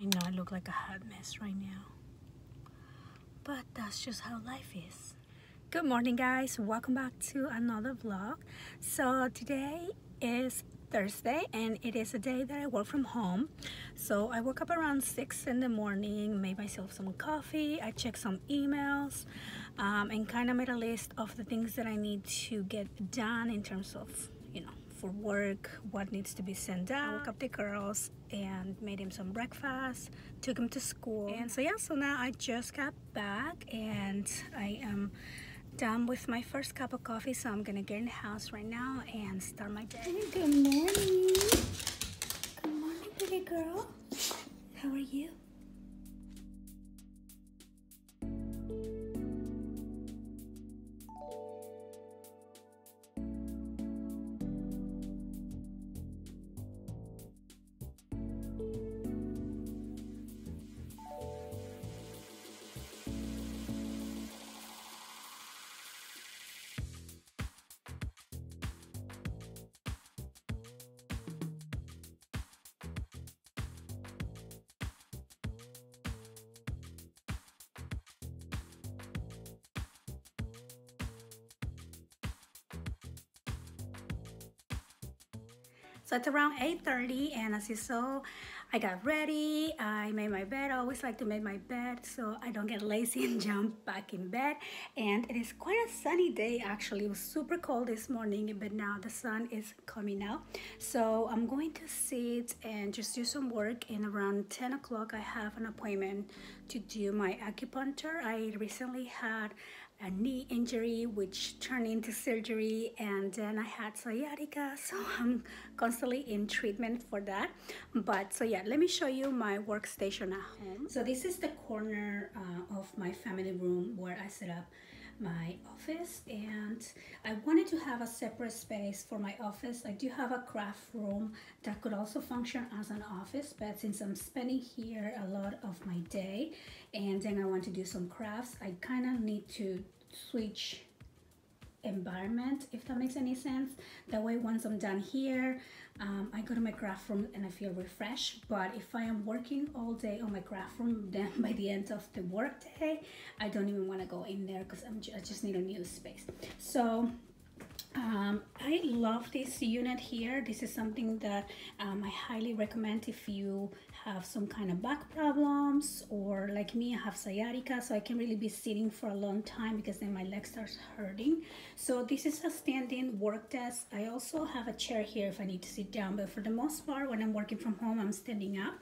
I know I look like a hot mess right now. But that's just how life is. Good morning guys, welcome back to another vlog. So today is Thursday and it is a day that I work from home. So I woke up around 6 in the morning, made myself some coffee, I checked some emails um, and kind of made a list of the things that I need to get done in terms of, for work, what needs to be sent out. Ah. I woke up the girls and made him some breakfast, took him to school. And so yeah, so now I just got back and I am done with my first cup of coffee. So I'm gonna get in the house right now and start my day. Good morning. Good morning, pretty girl. How are you? So it's around 8.30 and as you saw, I got ready, I made my bed. I always like to make my bed so I don't get lazy and jump back in bed. And it is quite a sunny day actually. It was super cold this morning, but now the sun is coming out. So I'm going to sit and just do some work and around 10 o'clock I have an appointment to do my acupuncture. I recently had a knee injury which turned into surgery and then I had sciatica so I'm constantly in treatment for that. But so yeah let me show you my workstation at home. So this is the corner uh, of my family room where I set up my office and I wanted to have a separate space for my office. I do have a craft room that could also function as an office but since I'm spending here a lot of my day and then I want to do some crafts, I kind of need to switch environment if that makes any sense. That way once i'm done here um, i go to my craft room and i feel refreshed. But if i am working all day on my craft room then by the end of the work day i don't even want to go in there because i just need a new space. So um, I love this unit here. This is something that um, I highly recommend if you have some kind of back problems or like me, I have sciatica, so I can really be sitting for a long time because then my legs start hurting. So this is a standing work desk. I also have a chair here if I need to sit down, but for the most part, when I'm working from home, I'm standing up.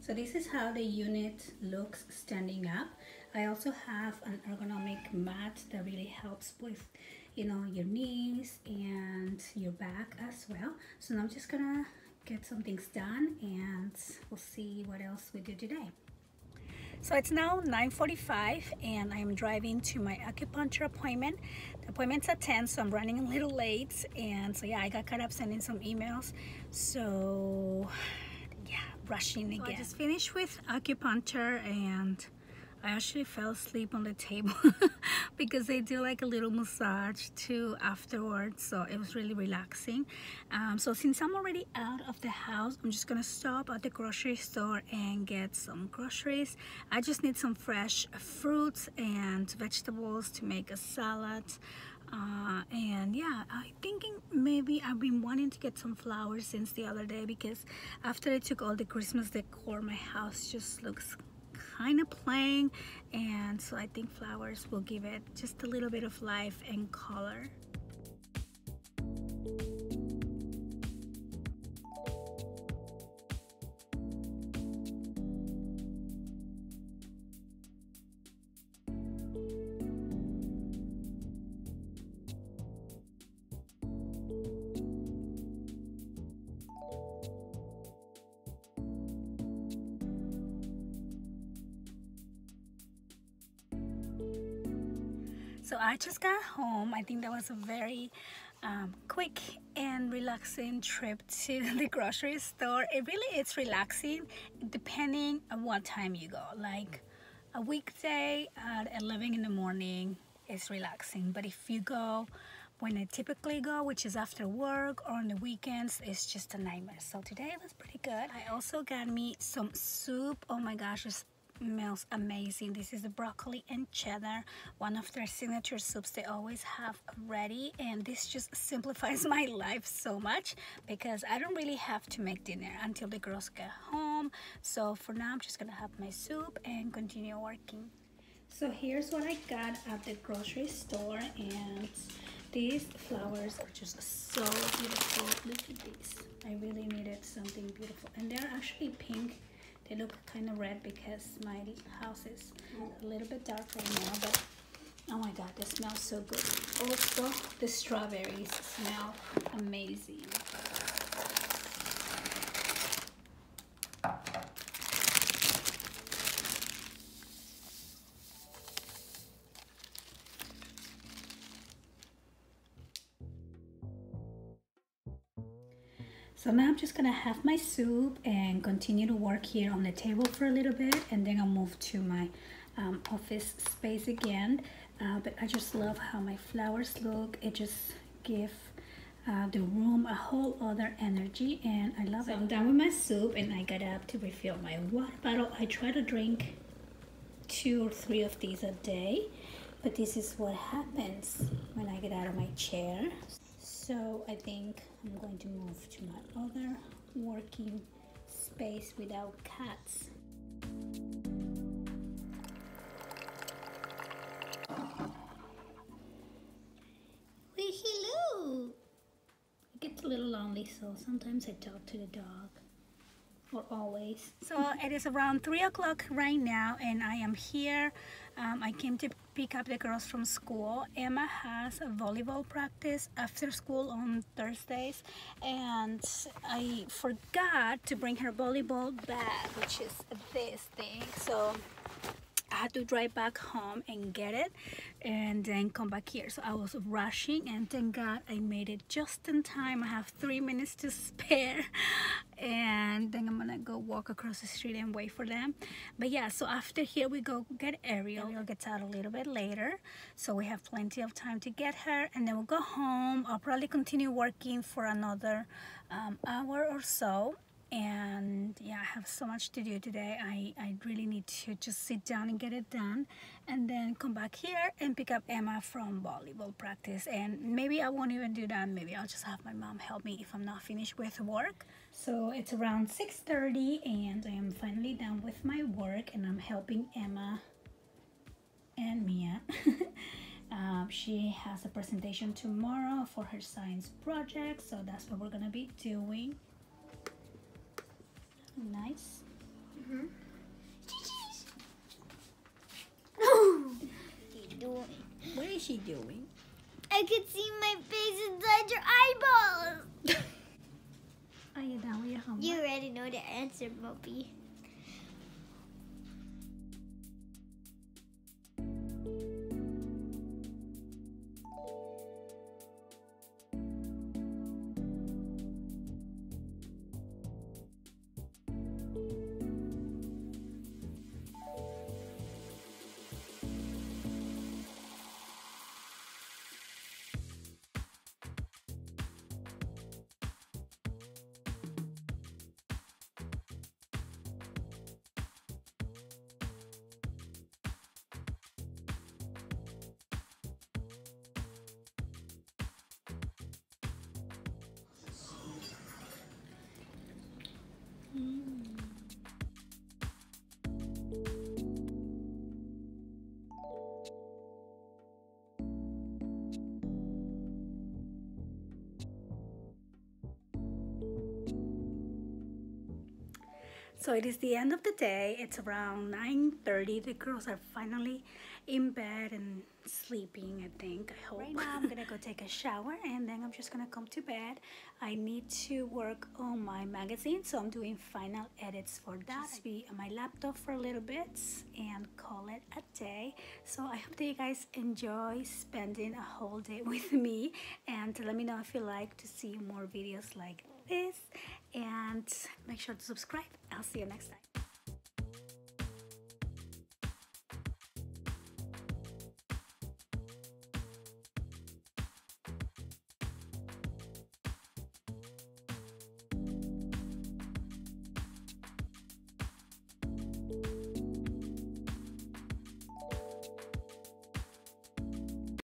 So this is how the unit looks standing up. I also have an ergonomic mat that really helps with you know your knees and your back as well so now I'm just gonna get some things done and we'll see what else we do today so it's now 9.45 and I'm driving to my acupuncture appointment. The appointment's at 10, so I'm running a little late. And so yeah, I got caught up sending some emails. So yeah, rushing again. So I just finished with acupuncture and I actually fell asleep on the table because they do like a little massage too afterwards so it was really relaxing. Um, so since I'm already out of the house I'm just gonna stop at the grocery store and get some groceries. I just need some fresh fruits and vegetables to make a salad. Uh, and yeah I'm thinking maybe I've been wanting to get some flowers since the other day because after I took all the Christmas decor my house just looks kind of plain and so I think flowers will give it just a little bit of life and color. So I just got home I think that was a very um, quick and relaxing trip to the grocery store it really is relaxing depending on what time you go like a weekday at 11 in the morning is relaxing but if you go when I typically go, which is after work or on the weekends, it's just a nightmare. So today was pretty good. I also got me some soup. Oh my gosh, it smells amazing. This is the broccoli and cheddar, one of their signature soups they always have ready. And this just simplifies my life so much because I don't really have to make dinner until the girls get home. So for now, I'm just gonna have my soup and continue working. So here's what I got at the grocery store and these flowers are just so beautiful. Look at these. I really needed something beautiful. And they're actually pink. They look kind of red because my house is a little bit dark right now. But oh my god, they smell so good. Also, the strawberries smell amazing. So now I'm just gonna have my soup and continue to work here on the table for a little bit and then I'll move to my um, office space again. Uh, but I just love how my flowers look. It just gives uh, the room a whole other energy and I love so it. I'm done with my soup and I got up to refill my water bottle. I try to drink two or three of these a day but this is what happens when I get out of my chair. So I think I'm going to move to my other working space without cats. Well, hello! It gets a little lonely, so sometimes I talk to the dog. Or always. So it is around 3 o'clock right now, and I am here. Um, I came to pick up the girls from school. Emma has a volleyball practice after school on Thursdays and I forgot to bring her volleyball bag which is this thing so had to drive back home and get it and then come back here. So I was rushing and thank God I made it just in time. I have three minutes to spare and then I'm gonna go walk across the street and wait for them. But yeah so after here we go get Ariel. Ariel gets out a little bit later so we have plenty of time to get her and then we'll go home. I'll probably continue working for another um, hour or so and yeah I have so much to do today. I, I really need to just sit down and get it done and then come back here and pick up Emma from volleyball practice. And maybe I won't even do that. Maybe I'll just have my mom help me if I'm not finished with work. So it's around 6:30 and I am finally done with my work and I'm helping Emma and Mia. Um, she has a presentation tomorrow for her science project. So that's what we're gonna be doing Nice. Mm hmm doing? What is she doing? I can see my face inside your eyeballs. Are you done with your homework? You already know the answer, Moppy. So it is the end of the day. It's around 9.30. The girls are finally in bed and sleeping, I think, I hope. Right now I'm gonna go take a shower and then I'm just gonna come to bed. I need to work on my magazine, so I'm doing final edits for that. Just be on my laptop for a little bit and call it a day. So I hope that you guys enjoy spending a whole day with me and let me know if you like to see more videos like and make sure to subscribe. I'll see you next time.